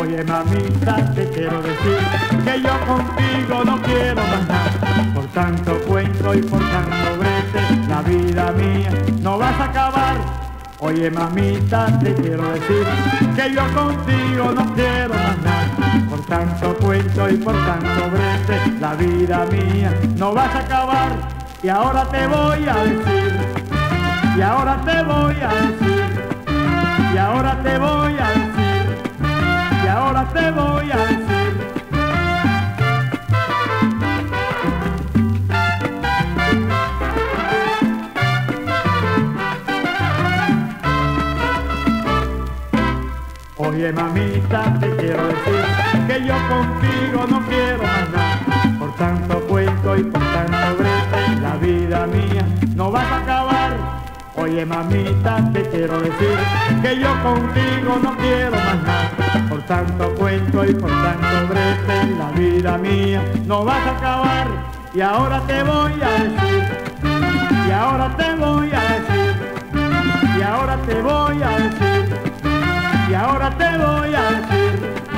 Oye mamita, te quiero decir que yo contigo no quiero más. Por tanto cuento y por tanto brete, la vida mía no vas a acabar. Oye mamita, te quiero decir que yo contigo no quiero más. Por tanto cuento y por tanto brete, la vida mía no vas a acabar. Y ahora te voy a decir, y ahora te voy a decir, y ahora te voy a decir, ahora te voy a decir. Oye mamita, te quiero decir que yo contigo no quiero Oye mamita, te quiero decir que yo contigo no quiero más nada. Por tanto cuento y por tanto brete, la vida mía no vas a acabar. Y ahora te voy a decir, y ahora te voy a decir, y ahora te voy a decir y ahora te voy a decir.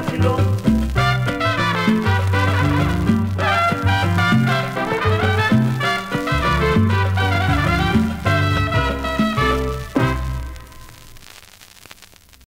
vacilón.